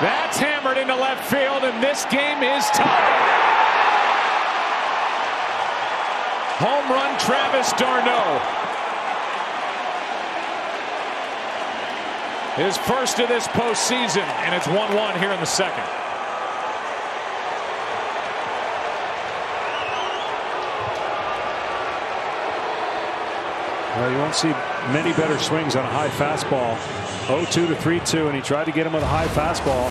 That's hammered into left field, and this game is tied. Home run, Travis d'Arnaud. His first of this postseason, and it's 1-1 here in the second. Well, you won't see many better swings on a high fastball. 0-2 to 3-2, and he tried to get him with a high fastball.